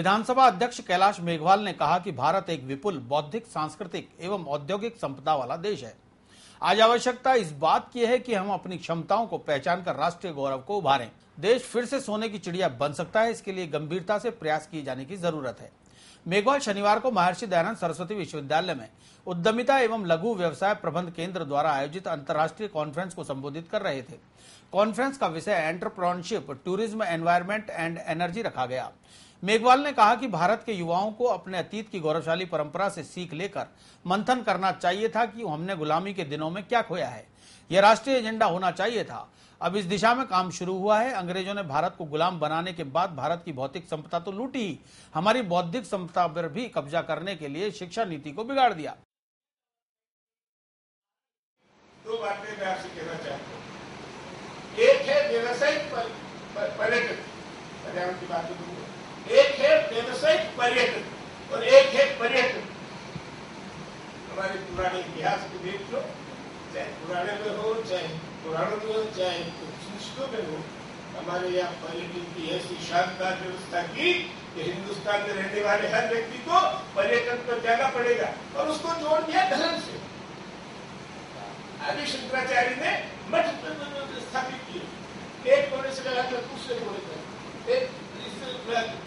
विधानसभा अध्यक्ष कैलाश मेघवाल ने कहा कि भारत एक विपुल बौद्धिक, सांस्कृतिक एवं औद्योगिक संपदा वाला देश है। आज आवश्यकता इस बात की है कि हम अपनी क्षमताओं को पहचान कर राष्ट्रीय गौरव को उभारें। देश फिर से सोने की चिड़िया बन सकता है, इसके लिए गंभीरता से प्रयास किए जाने की ज़रूरत है। मेघवाल शनिवार को महर्षि दयानंद सरस्वती विश्वविद्यालय में उद्यमिता एवं लघु व्यवसाय प्रबंध केंद्र द्वारा आयोजित अंतर्राष्ट्रीय कॉन्फ्रेंस को संबोधित कर रहे थे। कॉन्फ्रेंस का विषय entrepreneurship, tourism environment and energy रखा गया। मेघवाल ने कहा कि भारत के युवाओं को अपने अतीत की गौरवशाली परंपरा से सीख लेकर मंथन करना चाहिए था कि हमने गुलामी के दिनों में क्या खोया है। यह राष्ट्रीय एजेंडा होना चाहिए था। अब इस दिशा में काम शुरू हुआ है। अंग्रेज़ों ने भारत को गुलाम बनाने के बाद भारत की भौतिक संपदा तो लूटी ही। हमारी बौद्धिक संपदा पर भी कब्जा करने के लिए शिक्षा नीति को बिगाड़ दिया। दो बातें मैं आपसे कहना चाहता एक है पर्यटन पर्यावरण की बात एक है व्यवसायिक पर्यटन और एक है पर्यटन। हमारे पुराने इतिहास को देख लो, चाहे पुराने में हो, चाहे पुराणों में हो, चाहे संस्कृतों में हो, हमारे यहाँ पर्यटन की ऐसी शानदार व्यवस्था की कि हिंदुस्तान में रहने वाले हर व्यक्ति को पर्यटन पर जाना पड़ेगा और उसको जोड़ दिया धर्म से। आदि शंकराचार्य ने मठ स्थापित किए एक कोने से लगा कर दूसरे कोने एक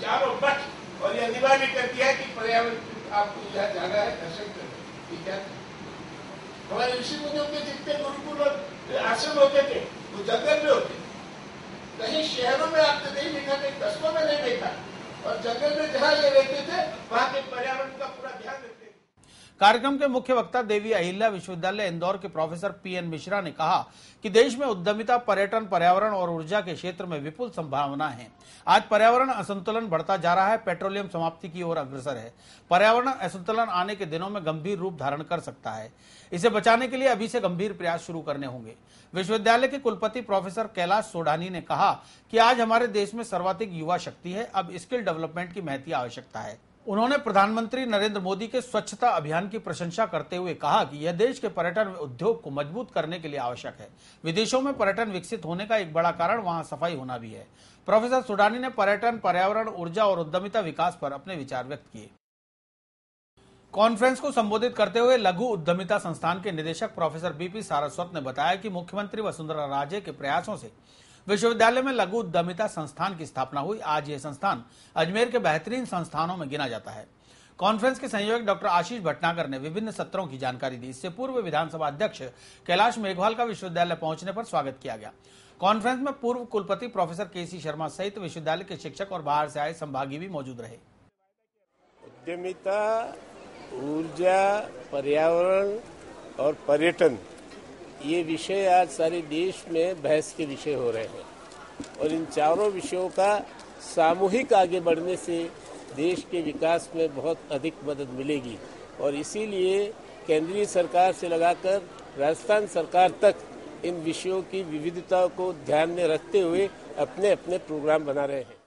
चारों मठ और यह अनिवार्य कर दिया कि पर्यावरण आपको यहाँ जाना है, दर्शन करना ठीक है? हमारे ऋषि मुनियों के जितने गुरुकुल आश्रम होते थे, वो जंगल में होते कहीं शहरों में आपने नहीं देखा, कहीं कस्बों में नहीं देखा। और जंगल में जहाँ ये रहते थे, वहाँ के पर्यावरण का पूरा ध्यान रखते कार्यक्रम के मुख्य वक्ता देवी अहिल्या विश्वविद्यालय इंदौर के प्रोफेसर पी एन मिश्रा ने कहा कि देश में उद्यमिता, पर्यटन, पर्यावरण और ऊर्जा के क्षेत्र में विपुल संभावना है। आज पर्यावरण असंतुलन बढ़ता जा रहा है, पेट्रोलियम समाप्ति की ओर अग्रसर है। पर्यावरण असंतुलन आने के दिनों में गंभीर रूप धारण कर सकता है। इसे बचाने के लिए अभी से गंभीर प्रयास शुरू करने होंगे। विश्वविद्यालय के कुलपति प्रोफेसर कैलाश सोडानी ने कहा कि आज हमारे देश में सर्वाधिक युवा शक्ति है, अब स्किल डेवलपमेंट की महती आवश्यकता है। उन्होंने प्रधानमंत्री नरेंद्र मोदी के स्वच्छता अभियान की प्रशंसा करते हुए कहा कि यह देश के पर्यटन उद्योग को मज़बूत करने के लिए आवश्यक है। विदेशों में पर्यटन विकसित होने का एक बड़ा कारण वहाँ सफ़ाई होना भी है। प्रोफेसर सुडानी ने पर्यटन, पर्यावरण, ऊर्जा और उद्यमिता विकास पर अपने विचार व्यक्त किए। कॉन्फ्रेंस को संबोधित करते हुए लघु उद्यमिता संस्थान के निदेशक प्रोफेसर बीपी सारस्वत ने बताया कि मुख्यमंत्री वसुंधरा राजे के प्रयासों से विश्वविद्यालय में लघु उद्यमिता संस्थान की स्थापना हुई। आज यह संस्थान अजमेर के बेहतरीन संस्थानों में गिना जाता है। कॉन्फ्रेंस के संयोजक डॉक्टर आशीष भटनागर ने विभिन्न सत्रों की जानकारी दी। इससे पूर्व विधानसभा अध्यक्ष कैलाश मेघवाल का विश्वविद्यालय पहुँचने पर स्वागत किया गया। कॉन्फ्रेंस में पूर्व कुलपति प्रोफेसर के सी शर्मा सहित विश्वविद्यालय के शिक्षक और बाहर से आए संभागी भी मौजूद रहे। उद्यमिता, ऊर्जा, पर्यावरण और पर्यटन ये विषय आज सारे देश में बहस के विषय हो रहे हैं। और इन चारों विषयों का सामूहिक आगे बढ़ने से देश के विकास में बहुत अधिक मदद मिलेगी। और इसीलिए केंद्रीय सरकार से लगाकर राजस्थान सरकार तक इन विषयों की विविधता को ध्यान में रखते हुए अपने अपने प्रोग्राम बना रहे हैं।